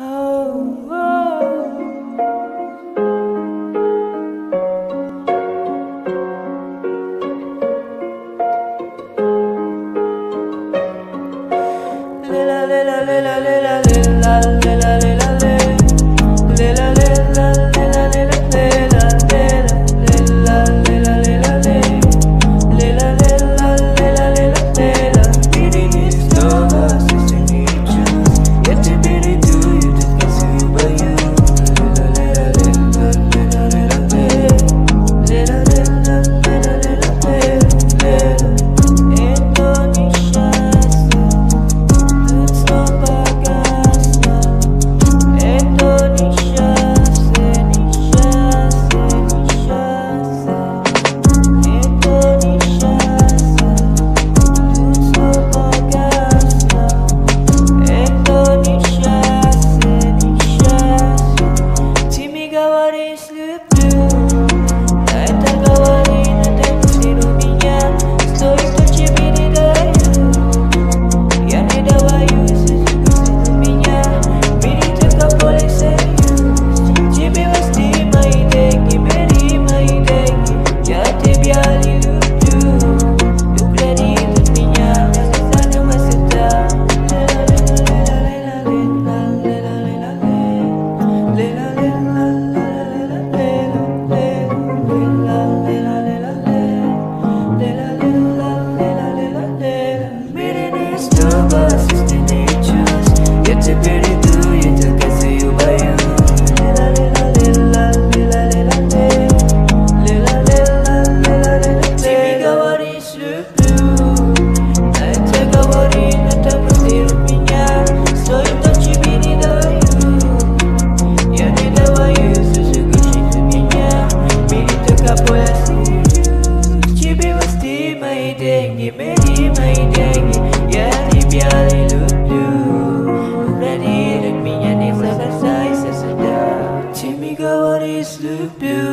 la la la la люблю The of beauty.